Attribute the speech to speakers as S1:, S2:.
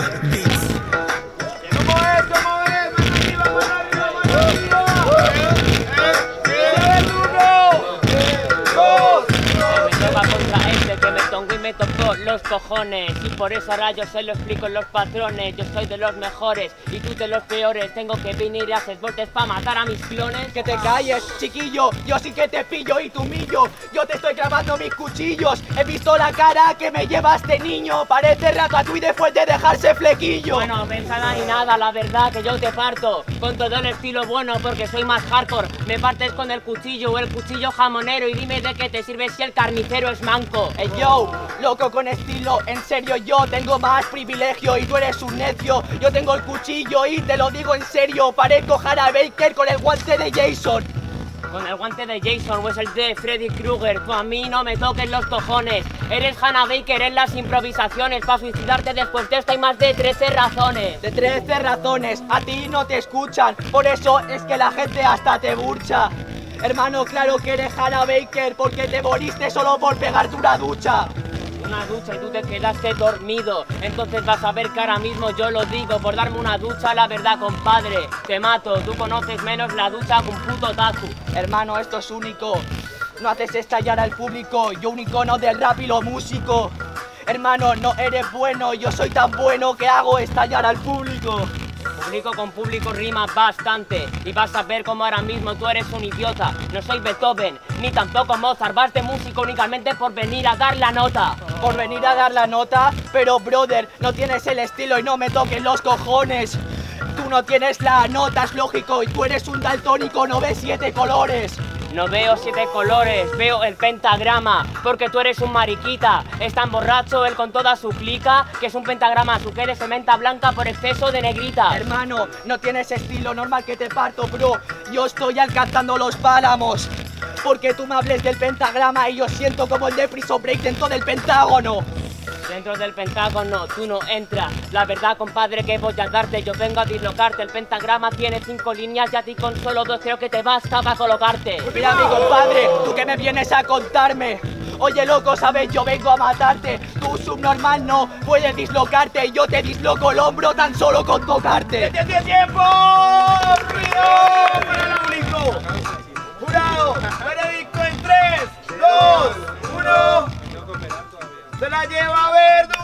S1: beats. Los cojones y por eso ahora yo se lo explico los patrones. Yo soy de los mejores y tú de los peores. Tengo que venir y hacer botes para matar a mis clones.
S2: Que te calles, chiquillo, yo sí que te pillo y tu millo. Yo te estoy grabando mis cuchillos. He visto la cara que me lleva este niño. Parece y después de dejarse flequillo.
S1: Bueno, pensada ni nada, la verdad que yo te parto. Con todo el estilo bueno porque soy más hardcore. Me partes con el cuchillo o el cuchillo jamonero y dime de qué te sirve si el carnicero es manco.
S2: Hey yo, loco con estilo, en serio yo tengo más privilegio y tú eres un necio. Yo tengo el cuchillo y te lo digo en serio, parezco Hannah Baker con el guante de Jason.
S1: Con el guante de Jason o es el de Freddy Krueger, tú a mí no me toques los cojones. Eres Hannah Baker en las improvisaciones, para suicidarte después de esto hay más de 13 razones.
S2: De 13 razones, a ti no te escuchan, por eso es que la gente hasta te burcha. Hermano, claro que eres Hannah Baker porque te moriste solo por pegarte una ducha
S1: una ducha y tú te quedaste dormido. Entonces vas a ver que ahora mismo yo lo digo por darme una ducha, la verdad, compadre. Te mato, tú conoces menos la ducha que un puto taku.
S2: Hermano, esto es único. No haces estallar al público, yo un icono del rap y lo músico. Hermano, no eres bueno, yo soy tan bueno que hago estallar al público.
S1: Público con público rima bastante y vas a ver cómo ahora mismo tú eres un idiota. No soy Beethoven, ni tampoco Mozart, vas de músico únicamente por venir a dar la nota.
S2: Por venir a dar la nota, pero brother, no tienes el estilo y no me toques los cojones. No tienes la nota, es lógico, y tú eres un daltónico, no ves siete colores.
S1: No veo siete colores, veo el pentagrama, porque tú eres un mariquita. Es tan borracho él con toda su clica, que es un pentagrama, su que de cementa blanca por exceso de negrita.
S2: Hermano, no tienes estilo, normal que te parto, bro. Yo estoy alcanzando los pálamos. Porque tú me hables del pentagrama y yo siento como el de Break dentro del pentágono.
S1: Dentro del pentágono tú no entras. La verdad, compadre, que voy a darte. Yo vengo a dislocarte. El pentagrama tiene cinco líneas y a ti con solo dos creo que te basta para colocarte.
S2: Mira, mi compadre, tú que me vienes a contarme. Oye, loco, ¿sabes? Yo vengo a matarte. Tú, subnormal, no puedes dislocarte. Yo te disloco el hombro tan solo con tocarte.
S3: ¡Tiempo! tiempo! ¡Río Se la lleva Verdu.